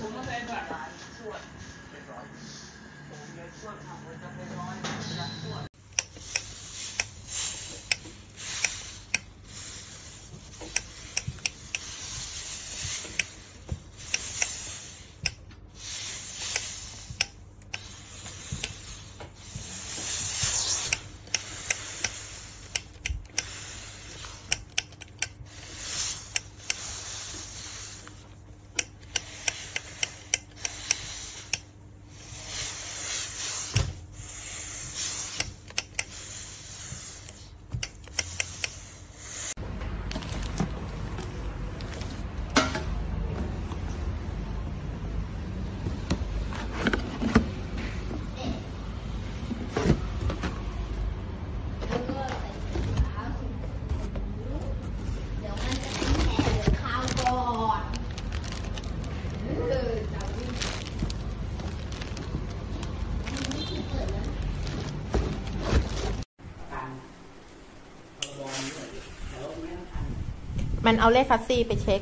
ผมก็เคยแบบสวดเป็นร้อยผมเงินสวดทำไว้จะเป็นร้อยเป็นร้อย มันเอาเลขฟัซซี่ไปเช็ค